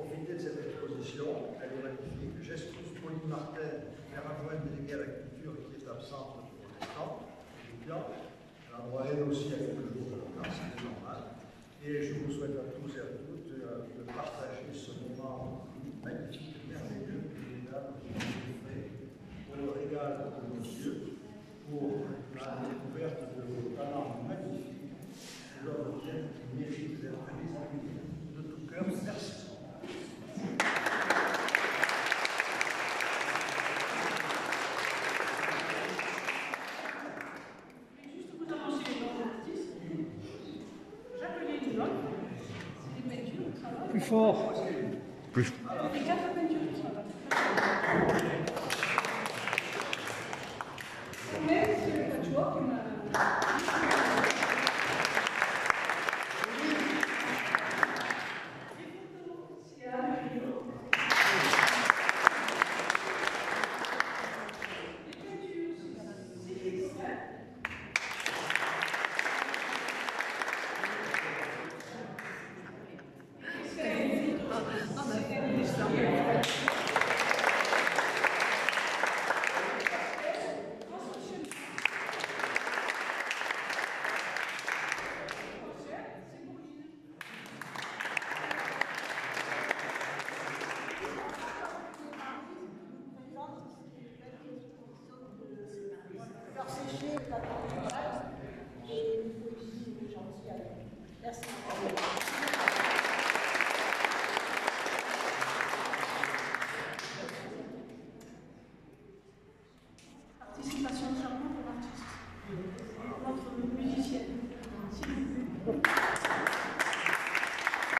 Profitez de cette exposition, elle est magnifique. Gestus Pauline Martel, maire adjointe déléguée à la culture et qui est absente pour l'instant. Elle a droit elle aussi à quelques jours de c'est normal. Et je vous souhaite à tous et à toutes euh, de partager ce moment magnifique, merveilleux, formidable, que vous au régal de nos yeux pour la découverte de vos talents. Plus fort. Les Yeah.